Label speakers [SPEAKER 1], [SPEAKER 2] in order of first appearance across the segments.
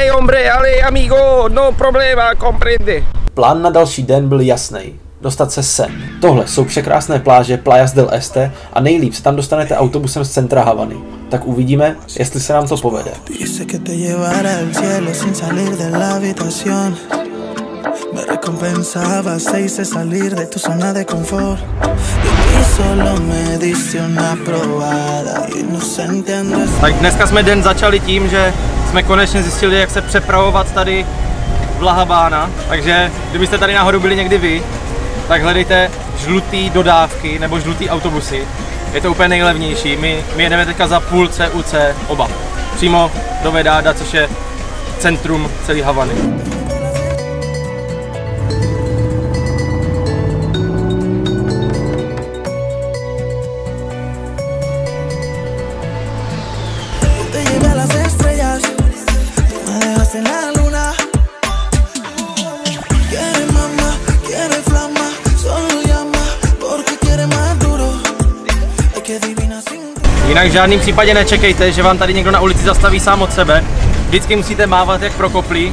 [SPEAKER 1] Hey hombre, ale amigo, no problema, comprende.
[SPEAKER 2] Plán na další den byl jasný. Dostat se sem. Tohle jsou překrásné pláže Playas del Este a nejlíp se tam dostanete autobusem z centra Havany. Tak uvidíme, jestli se nám to povede.
[SPEAKER 3] Me recompensaba, se hice salir de tu zona de confort. Y aquí solo me diste una probada. Inocente andas.
[SPEAKER 1] Tak dneska jsme den začali tím, že jsme konečně zjistili, jak se přepravovat tady v Lahabána. Takže kdybyste tady náhodou byli někdy vy, tak hledejte žlutý dodávky nebo žlutý autobusy. Je to úplně nejlevnější. My, my jedeme teďka za půl CUC oba. Přímo do Vedáda, což je centrum celé Havany.
[SPEAKER 3] Dejaste en la luna. Quiere mamá, quiere flama. Solo llama porque quiere más duro. Ay, qué divina cintura.
[SPEAKER 1] Jinak v žádném případě nečekejte, že vám tady někdo na ulici zastaví sám od sebe. Vždycky musíte mávat jak pro koplí,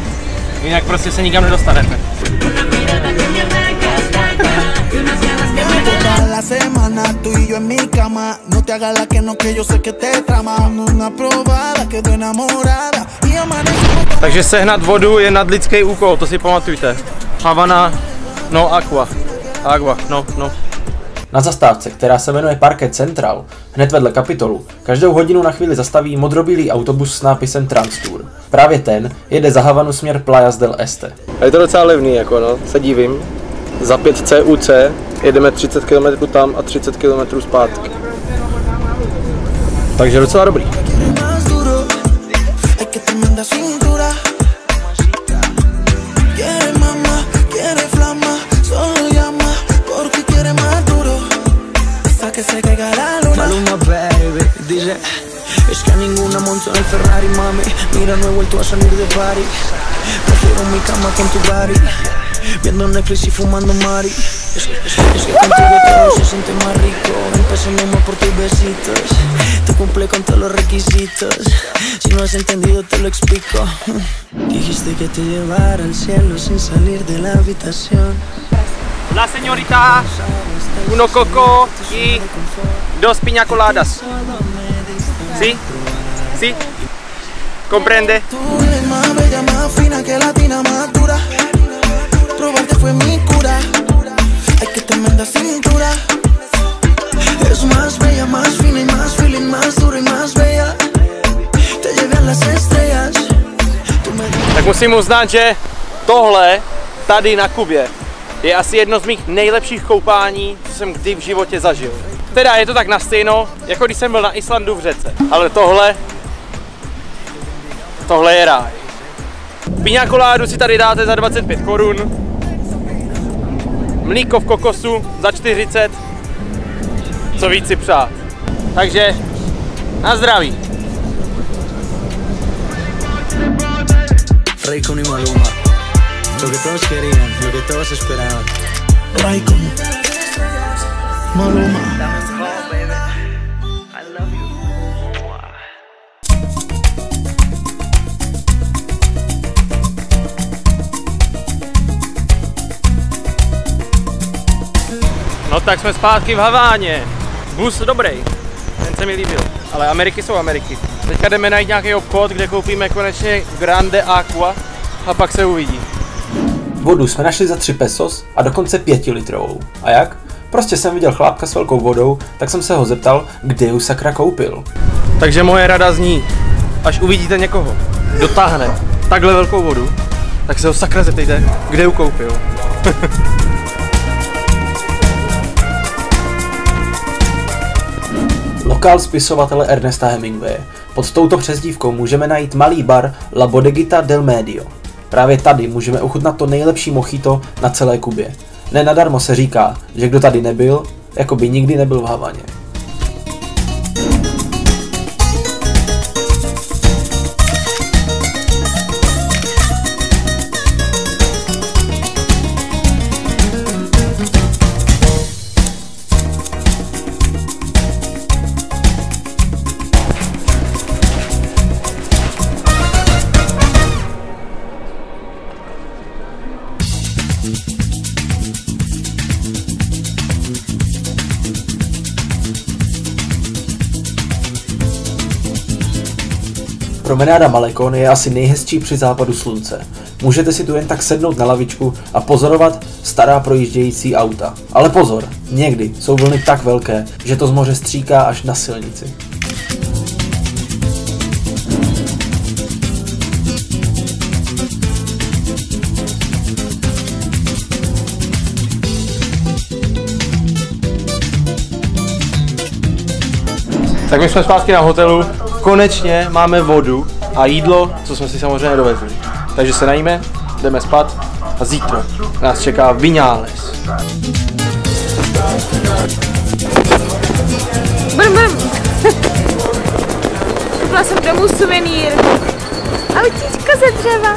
[SPEAKER 1] jinak prostě se nikam nedostanete.
[SPEAKER 3] Toda la semana tú y yo en mi cama. No te hagas la que no, que yo sé que te trama. Una probada, quedó enamorada. Y amanecimos
[SPEAKER 1] Takže sehnat vodu je nadlidský úkol, to si pamatujte. Havana, no aqua. Agua, no, no.
[SPEAKER 2] Na zastávce, která se jmenuje Parque Central, hned vedle kapitolu, každou hodinu na chvíli zastaví modrobílý autobus s nápisem Transtour. Právě ten jede za Havanu směr Playas del Este.
[SPEAKER 1] A je to docela levný, jako no, se divím. Za 5 CUC jedeme 30 km tam a 30 km zpátky. Takže docela dobrý.
[SPEAKER 4] Es que a ninguna monto en el Ferrari, mami. Mira, no he vuelto a salir de party Prefiero mi cama con tu body Viendo Netflix y fumando mari Es, que contigo todo se siente más rico Empecemos por tus besitos Te cumple con todos los requisitos Si no has entendido te lo explico Dijiste que te llevara al cielo sin salir de la habitación
[SPEAKER 1] La señorita, uno coco y dos piña coladas. ¿Sí? ¿Sí? ¿Comprende?
[SPEAKER 3] Tú eres más bella, más fina que latina, más dura. Probarte fue mi cura. Tremenda cintura. Es más bella, más fina y más feeling, más dura y más bella. Te llevé a las estrellas.
[SPEAKER 1] Tak musím uznat, že tohle tady na Kubě je asi jedno z mých nejlepších koupání, co jsem kdy v životě zažil. Teda je to tak na stejno, jako když jsem byl na Islandu v řece. Ale tohle, tohle je ráj. Píňa koládu si tady dáte za 25 korun. Mlíko v kokosu za 40. Co víc si přát. Takže na zdraví.
[SPEAKER 4] Raycon y Maluma Lo que todos querían, lo que todos esperaban
[SPEAKER 3] Raikon. Maluma.
[SPEAKER 1] No tak jsme zpátky v Haváně. Bus dobrý, ten se mi líbil. Ale Ameriky jsou Ameriky. Teďka jdeme najít nějaký obchod, kde koupíme konečně Grande Aqua a pak se uvidí.
[SPEAKER 2] Vodu jsme našli za 3 pesos a dokonce 5 litrovou. A jak? Prostě jsem viděl chlápka s velkou vodou, tak jsem se ho zeptal, kde ju sakra koupil.
[SPEAKER 1] Takže moje rada zní, až uvidíte někoho, kdo táhne takhle velkou vodu, tak se ho sakra zeptejte, kde ju koupil.
[SPEAKER 2] Lokál spisovatele Ernesta Hemingwaye. Pod touto přezdívkou můžeme najít malý bar La Bodeguita del Medio. Právě tady můžeme ochutnat to nejlepší mochito na celé Kubě. Nenadarmo se říká, že kdo tady nebyl, jako by nikdy nebyl v Havaně. Promenáda Malekon je asi nejhezčí při západu slunce. Můžete si tu jen tak sednout na lavičku a pozorovat stará projíždějící auta. Ale pozor, někdy jsou vlny tak velké, že to z moře stříká až na silnici.
[SPEAKER 1] Tak my jsme zpátky na hotelu, konečně máme vodu a jídlo, co jsme si samozřejmě dovezli. Takže se najíme, jdeme spát a zítra nás čeká Vináles.
[SPEAKER 5] Brm, brm. Koupila jsem domů suvenýr. Autíčko ze dřeva.